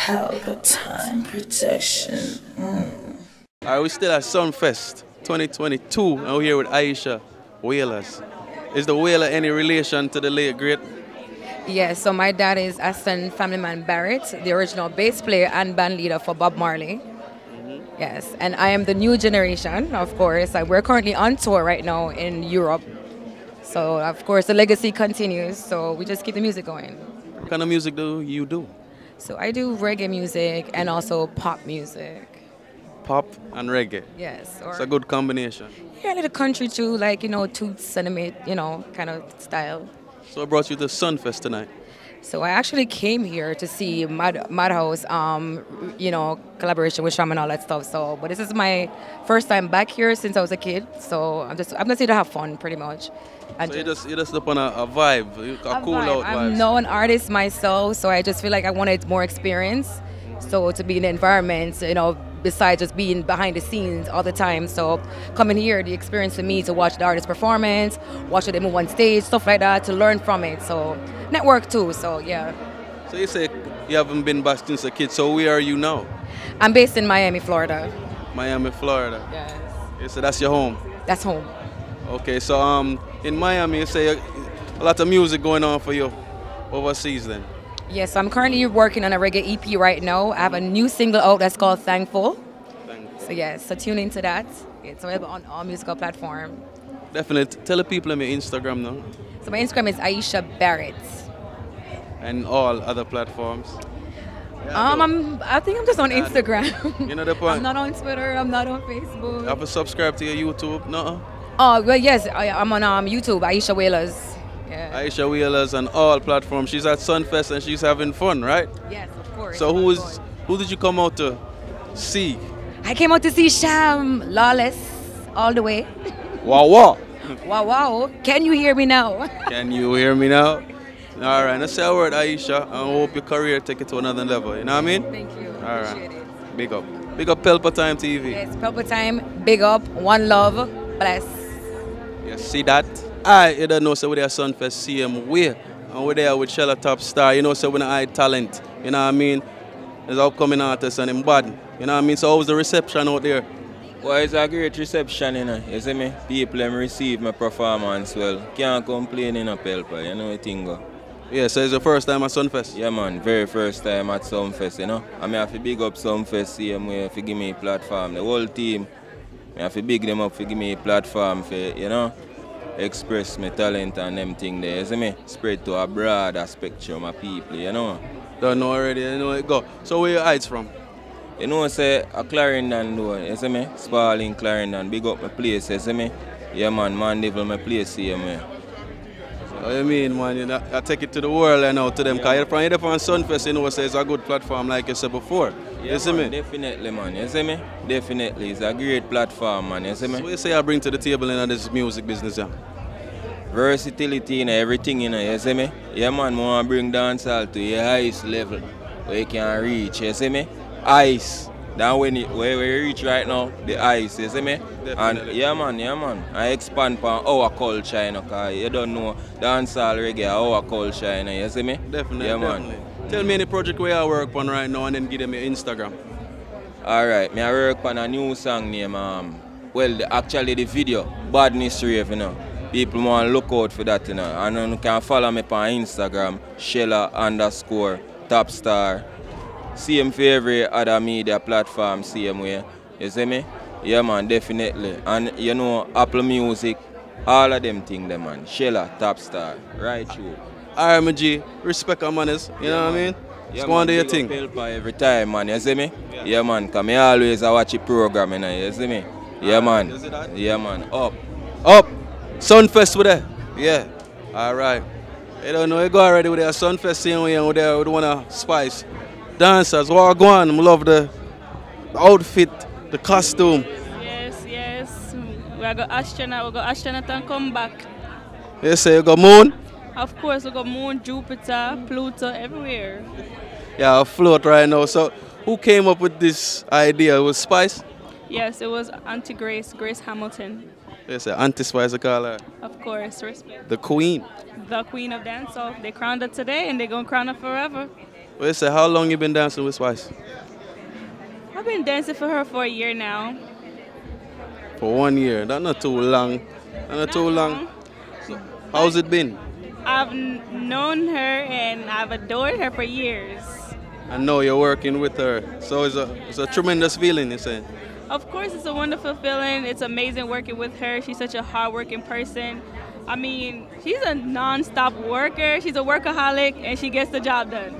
Palpatine protection. Mm. All right, we still at Sumfest 2022, and we're here with Aisha Wailers. Is the Wailer any relation to the late great? Yes, so my dad is Aston Family Man Barrett, the original bass player and band leader for Bob Marley. Yes, and I am the new generation, of course. We're currently on tour right now in Europe. So, of course, the legacy continues. So, we just keep the music going. What kind of music do you do? So, I do reggae music and also pop music. Pop and reggae. Yes. It's a good combination. yeah, a little country too, like, you know, toots a you know, kind of style. So I brought you to Sumfest tonight. So I actually came here to see Mad Madhouse, um, you know, collaboration with Sham and all that stuff. So, but this is my first time back here since I was a kid. So I'm just I'm gonna say to have fun, pretty much. And So you just you just up on a, a vibe, a, a cool vibe. out I'm vibe. not an artist myself, so I just feel like I wanted more experience. So to be in the environment, you know, besides just being behind the scenes all the time. So coming here, the experience for me to watch the artist performance, watch them move on stage, stuff like that, to learn from it. So network too. So yeah. So you say you haven't been back since a kid. So where are you now? I'm based in Miami, Florida. Miami, Florida. Yes. Say that's your home. That's home. Okay, so um, in Miami, you say a lot of music going on for you overseas then. Yes, I'm currently working on a reggae EP right now. I have a new single out that's called Thankful. Thank So yes, so tune into that. It's available on all musical platforms. Definitely. Tell the people on your Instagram now So my Instagram is Aisha Barrett. and all other platforms. Um, I'm, I think I'm just on Instagram. You know the point. I'm not on Twitter. I'm not on Facebook. have to subscribe to your YouTube. No. Oh well, yes, I, I'm on um, YouTube. Aisha Wailers. Yeah. Aisha Wailers on all platforms. She's at Sumfest and she's having fun, right? yes, of course. So who is who did you come out to see? I came out to see Sham Lawless all the way. Wow, wow. wow, wow. Can you hear me now? Can you hear me now? All right, let's say a word, Aisha. I hope your career take it to another level. You know what I mean? Thank you. All Appreciate right. it. Big up. Big up Pelpa Time TV. Yes, Pelpa Time, big up, one love, bless. You see that? I you don't know so with their Sumfest CM way. And we're there with Shella Top Star. You know, so with high talent. You know what I mean? There's upcoming artists and him bad. You know what I mean? So how was the reception out there? Well, it's a great reception, you know. You see me? People them receive my performance well. Can't complain in a pelpa, you know the thing go. Yeah, so it's the first time at Sumfest. Yeah man, very first time at Sumfest, you know. I mean I have to big up Sumfest same way for give me a platform. The whole team, I have to big them up for give me a platform for, you know, express my talent and them thing there, you see me? Spread to a broader spectrum of people, you know. Don't know already, you know it go. So where your heights from? You know, say a Clarendon though, you see me? Spalding Clarendon, big up my place, you see me? Yeah man, man devil my place here, man. What you mean, man? You know, I take it to the world and know, to them. Because you're from, you're from Sumfest, you know, so it's a good platform, like you said before. Yeah, you see man, me? Definitely, man. You see me? Definitely. It's a great platform, man. You see So me? what you say I bring to the table in this music business, yeah? Versatility in everything, you know. You see me? Yeah, man. I want to bring dancehall to your highest level where you can reach. You see me? Ice. That when it, where we reach right now, the ice, you see me? And yeah, man, yeah, man. I expand upon our culture, you know, because you don't know dancehall reggae, our culture, you know. You see me? Definitely, Yeah, man. definitely. Tell me any project where I work on right now and then give them your Instagram. Alright, me I work on a new song name um well actually the video Badness Rave you know. People want to look out for that you know. And you can follow me on Instagram Shella underscore top star. Same for every other media platform same way. You see me? Yeah man definitely. And you know Apple Music all of them thing them man. Shella top star. Right through. Alright, my G. Respect our manners. You know what I mean? Just go on do your thing. Pelpa every time, man. You see me? Yeah, man. Cause me always I watch the program, you know. You see me? Yeah, ah, man. that? Yeah, man. Up. Up. Sumfest with there. Yeah. Alright. You don't know, you go already with their Sumfest scene with with there with one of Spice. Dancers, what go on? I love the, the outfit, the costume. Yes, yes. We are go astronaut, we go astronaut and come back. You say you got moon? Of course, we got Moon, Jupiter, Pluto, everywhere. Yeah, afloat right now. So who came up with this idea? It was Spice? Yes, it was Auntie Grace, Grace Hamilton. Say Auntie Spice, they call her. Of course, respect. The queen. The queen of dancehall. They crowned her today and they're going to crown her forever. Well, say, how long you been dancing with Spice? I've been dancing for her for a year now. For one year. That's not too long. That's not too long. So, how's it been? I've known her and I've adored her for years. I know you're working with her. So it's a, it's a tremendous feeling, you say. Of course, it's a wonderful feeling. It's amazing working with her. She's such a hardworking person. I mean, she's a non-stop worker. She's a workaholic, and she gets the job done.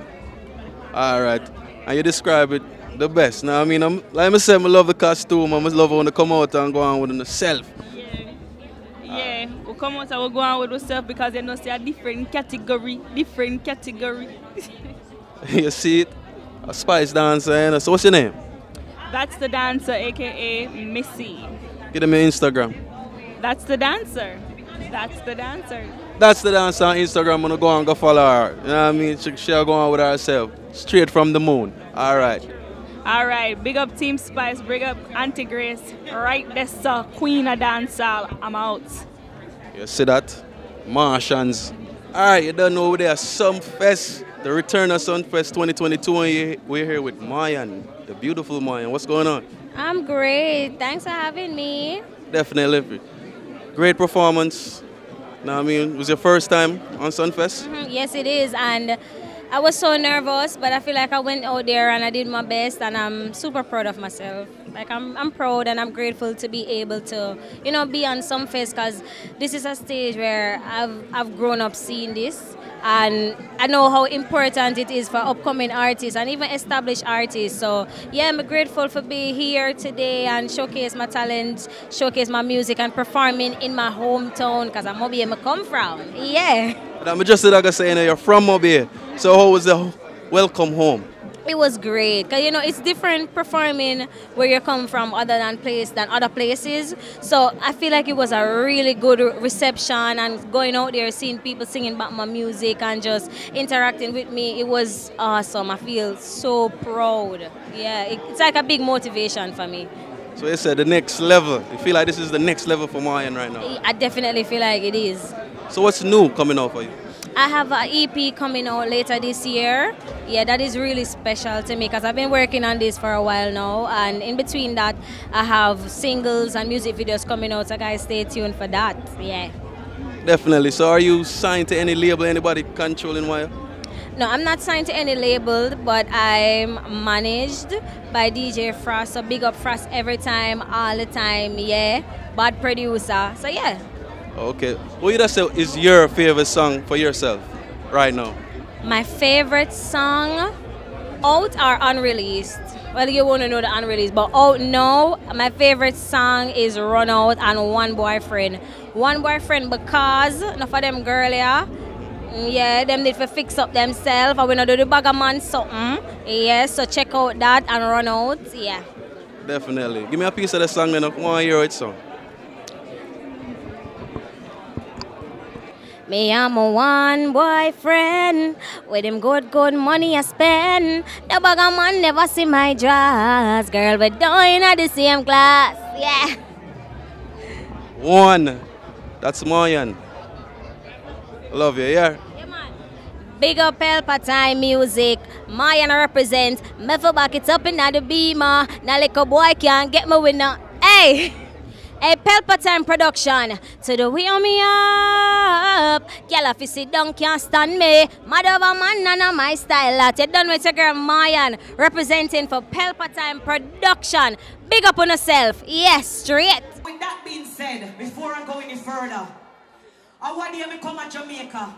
All right. And you describe it the best. Now, I mean, I'm, like I said, I love the costume. I must love when they come out and go on with themselves. Yeah. Yeah, we come out and we go on with ourselves because they know say a different category, different category. you see it? A Spice dancer. You know? So what's your name? That's the dancer, aka Missy. Give them your Instagram. That's the dancer. That's the dancer. That's the dancer on Instagram. I'm going to go and go follow her. You know what I mean? She, she'll go on with herself. Straight from the moon. All right. All right, big up Team Spice, big up Auntie Grace. Right there, sir, Queen of Dancehall. I'm out. You see that? Martians. All right, you don't know where they are. Sumfest, the return of Sumfest 2022, and we're here with Moyann, the beautiful Moyann. What's going on? I'm great. Thanks for having me. Definitely. Great performance. Now, I mean, it was your first time on Sunfest? Mhm, Yes, it is. And I was so nervous, but I feel like I went out there and I did my best, and I'm super proud of myself. Like, I'm, I'm proud and I'm grateful to be able to, you know, be on Sumfest because this is a stage where I've, I've grown up seeing this. And I know how important it is for upcoming artists and even established artists. So, yeah, I'm grateful for being here today and showcase my talent, showcase my music, and performing in my hometown because I'm where I come from. Yeah. And I'm just like I say, you know, you're from MoBay. So how was the welcome home? It was great because you know it's different performing where you come from other than place than other places. So I feel like it was a really good reception and going out there seeing people singing about my music and just interacting with me. It was awesome. I feel so proud. Yeah, it, it's like a big motivation for me. So it's said the next level. You feel like this is the next level for Moyann right now. I definitely feel like it is. So what's new coming out for you? I have an EP coming out later this year. Yeah, that is really special to me because I've been working on this for a while now. And in between that, I have singles and music videos coming out. So, guys, stay tuned for that. Yeah. Definitely. So are you signed to any label, anybody controlling wire? No, I'm not signed to any label, but I'm managed by DJ Frost. So, big up Frost every time, all the time. Yeah. Bad producer. So, yeah. Okay. What you say is your favorite song for yourself right now? My favorite song, out or unreleased? Well, you want to know the unreleased, but out now, my favorite song is Run Out and One Boyfriend. One Boyfriend because, enough of them girl yeah, mm, yeah, them need to fix up themselves. I wanna do the bag of man something. Yeah, so check out that and Run Out. Yeah. Definitely. Give me a piece of the song then. I want to hear it song. Me I'm a one boyfriend with him good good money I spend. The of man never see my dress, girl. We doing at the same class. Yeah. One. That's Moyann. Love you, yeah? Big up Pelpa Time Music. Moyann represent. Me for back it up in the beamer. Now like a boy can't get me with no. Hey! Hey, Pelpa Time production. To the wheel me up. Girl, if you sit down, can't stand me. Mad over man, none of my style. That you done with your girl Moyann. Representing for Pelpa Time production. Big up on yourself. Yes, straight. With that being said, before I go any further, I want you to come to Jamaica.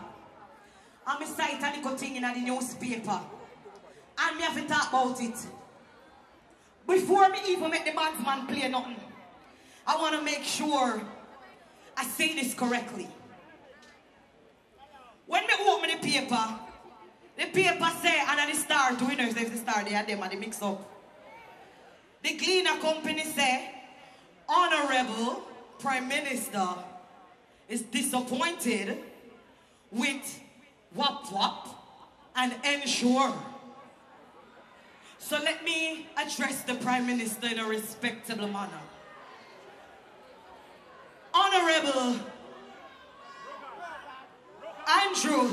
I'm a sight a little thing in the newspaper. And me have to talk about it. Before me even make the bandsman play nothing, I want to make sure I say this correctly. When me open the paper, the paper say, and at the start, winners, there's the star, they are them and they mix up. The cleaner company say, Honorable Prime Minister is disappointed with WAP WAP and ensure. So let me address the Prime Minister in a respectable manner. Honorable Andrew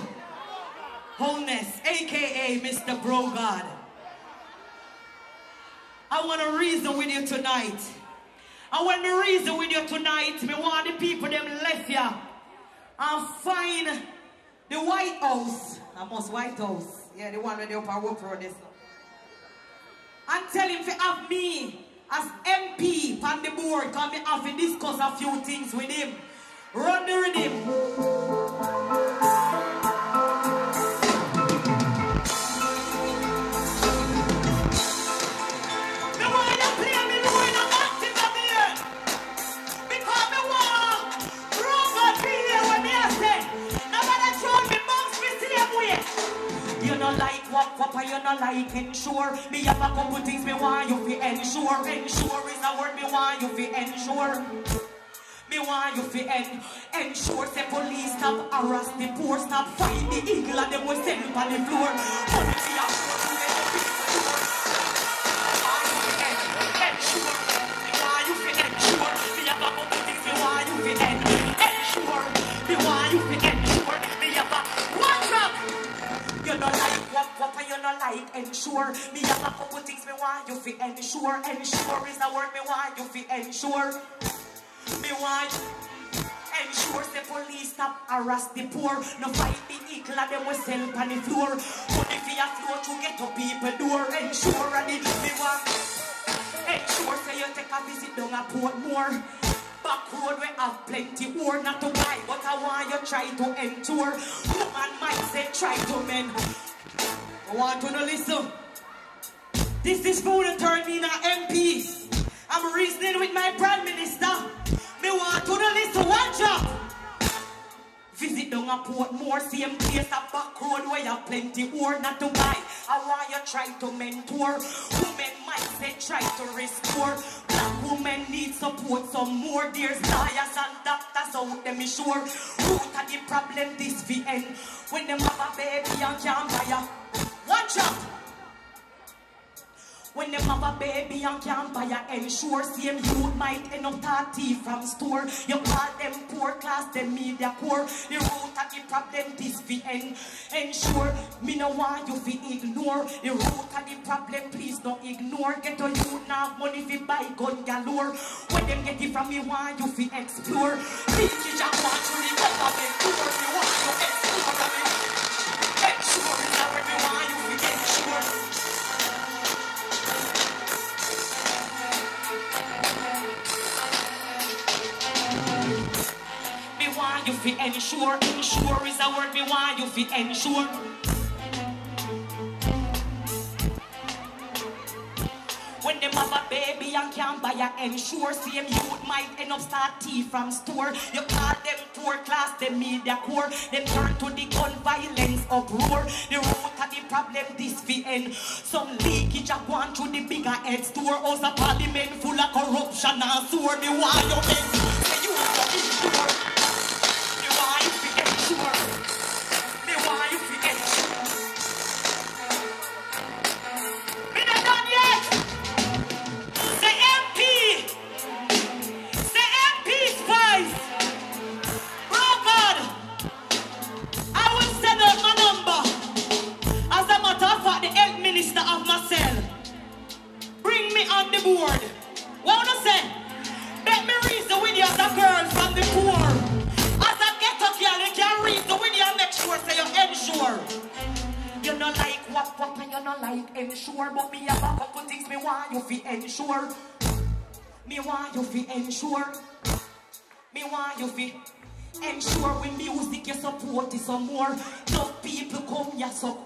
Holness, aka Mr. Brogad. I want to reason with you tonight. I want to reason with you tonight. Me want the people them left here and find the White House. I must White House. Yeah, the one where they up and work for this. And tell him to have me as MP on the board. Me have to discuss a few things with him. Run the rhythm. What papa, you not like ensure. Me have a couple things me want you fi ensure. Ensure is a word me want you fi ensure. Me want you fi en ensure say police stop harass the poor, stop fight the eagle and them will send on the floor. Money ensure. Me have a couple things me want you fi ensure. Ensure is the word me want you fi ensure. Me want ensure the police stop harass the poor. No fight the eagle them will sell on the floor. Money fi a flow to get to people door. Ensure and it me want ensure say you take a visit down a Portmore. Back road we have plenty ore not to buy, but I want you try to endure. Woman might say try to men. I want to know listen. This is for to turn me in a MP. I'm reasoning with my prime minister. Me want to know listen one job. Visit down a Portmore, same place a back road where you have plenty ore not to buy. I want you try to mentor. Women might say try to restore. Black women need support some more. There's lawyers and doctors out them is sure. Root of the problem this VN. When them have a baby and can't buy a one job. When them have a baby and can't buy a ensure Same youth might end up party from store. You call them poor class, them media poor. The root of the problem this the end Ensure, me no want you fi ignore. The root of the problem, please don't ignore. Get on you now money fi buy gun galore. When them get it from me, want you fi explore. Teach you want to the government Me want to explore want you fi ensure, ensure is a word me want you fi ensure. When them have a baby and can't buy a ensure, same youth might end up start tea from store. You call them poor class, them media core. Them turn to the gun violence uproar. The root of the problem this end. Some leakage a gone through the bigger head store. Of parliament full of corruption and sewer. Me want you like ensure, but me have a couple things me want you fi ensure. Me want you fi ensure. Me want you fi ensure with music you support it some more. No people come ya so.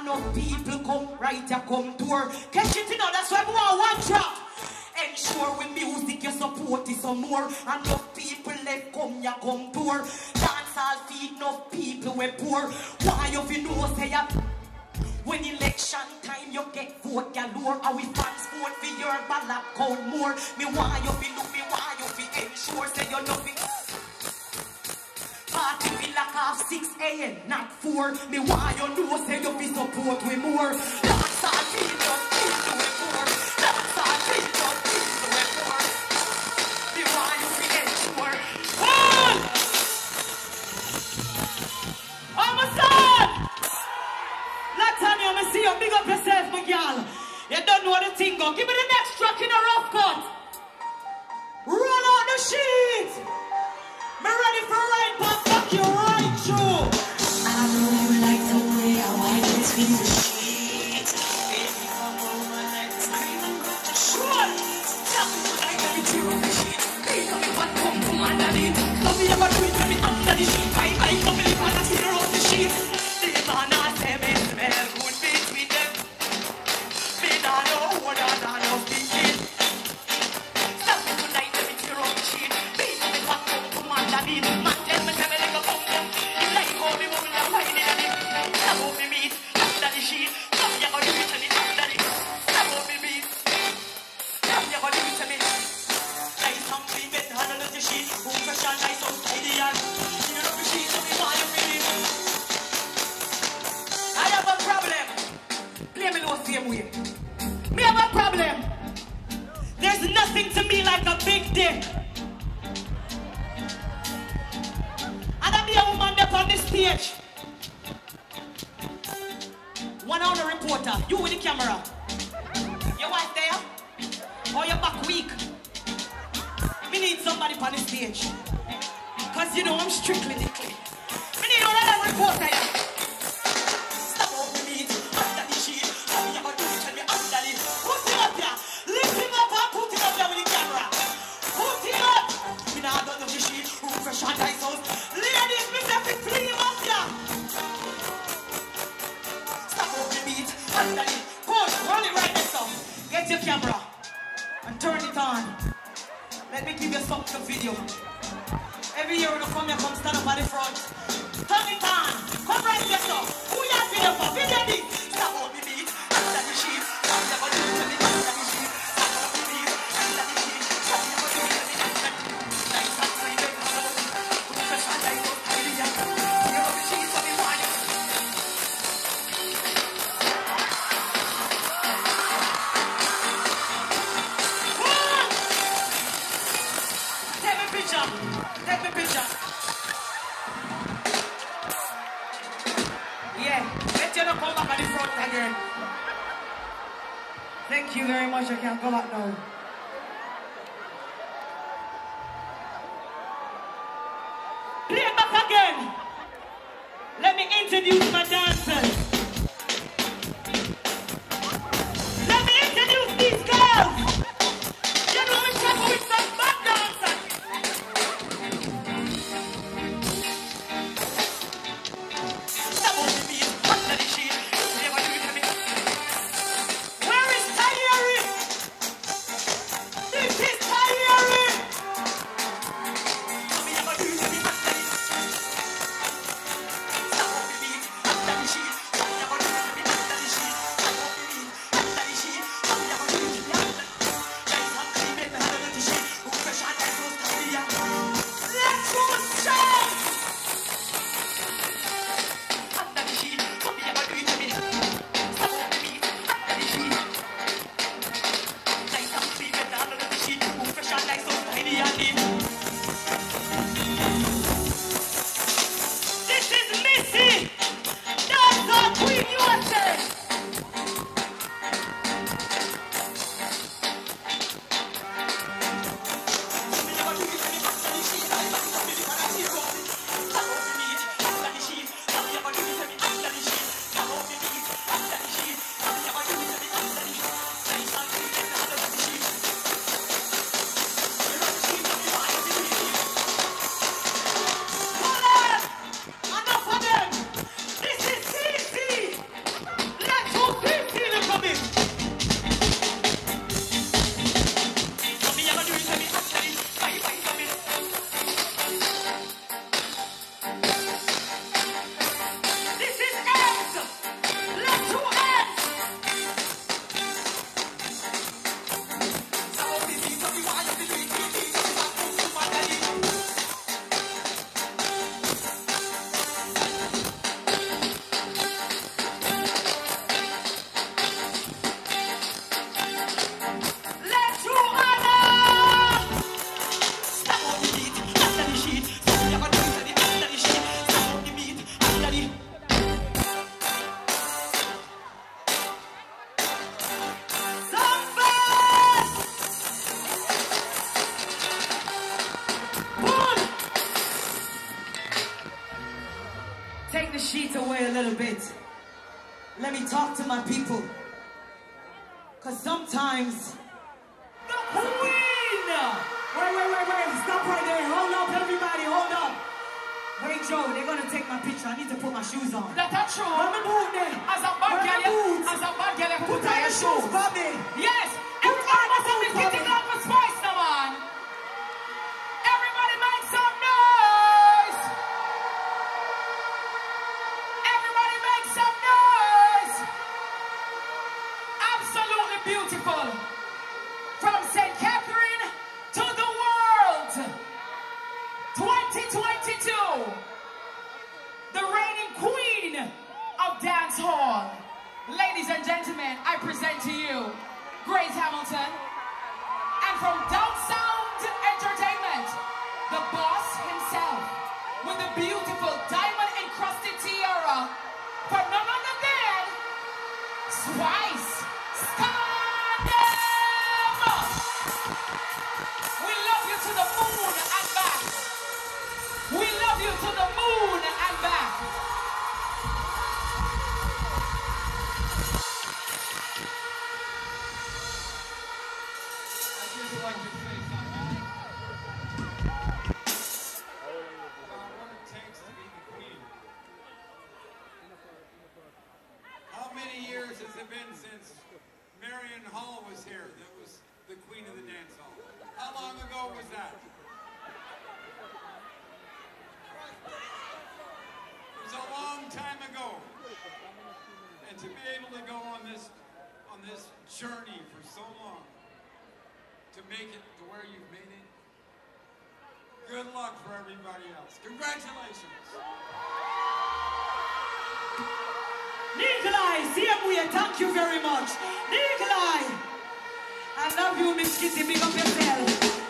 Enough people come right ya come tour. Catch it you know that's why we want one drop. Ensure with music you support it some more. And enough people left come ya come tour. Dance all feed enough people we poor. Why you fi know say ya when election time you get vote galore. How we fans vote for your ballot count more. Me why you be look, me want you fi ensure. Say you know fi Party fi lock off 6 a.m. not 4 Me why you know say you be support we more. Dance all don't know the. Give me the next track in a rough cut. Roll out the sheet. Be ready for rain, but fuck you right through. I know you like the way I wipe the I'm under the sheet. I, You with the camera. Your wife there? Or your back weak? We need somebody on the stage. Cause you know I'm strictly on. Let me give you something to video. Every year when I come here, come stand up at the front. Turn it on. Come right here, sir. Who you video for? Video know. Play back again. Let me introduce my dancer. Shoes, shoes. Bobby. Yes, Spice to be able to go on this on this journey for so long, to make it to where you've made it, good luck for everybody else. Congratulations. Nikolai, way, thank you very much. Nikolai, I love you, Miss Kitty, big up yourself.